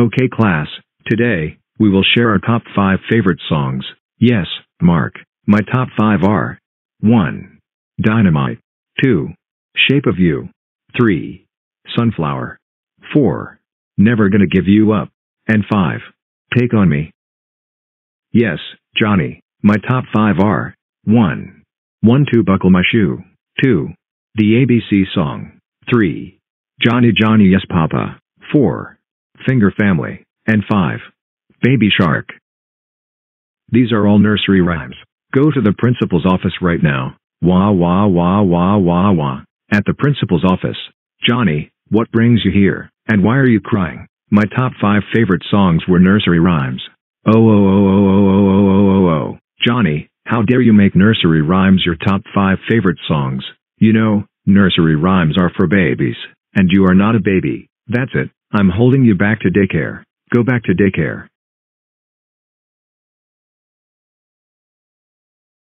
Okay class, today, we will share our top 5 favorite songs. Yes, Mark, my top 5 are 1. Dynamite 2. Shape of You 3. Sunflower 4. Never Gonna Give You Up and 5. Take On Me. Yes, Johnny, my top 5 are 1. 1 2 Buckle My Shoe 2. The ABC Song 3. Johnny Johnny Yes Papa 4. Finger Family and 5. Baby Shark. These are all nursery rhymes. Go to the principal's office right now. Wah wah wah wah wah wah. At the principal's office. Johnny, what brings you here, and why are you crying? My top five favorite songs were nursery rhymes. Oh oh oh oh oh oh oh oh oh oh. oh. Johnny, how dare you make nursery rhymes your top five favorite songs? You know, nursery rhymes are for babies, and you are not a baby. That's it. I'm holding you back to daycare. Go back to daycare.